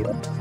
you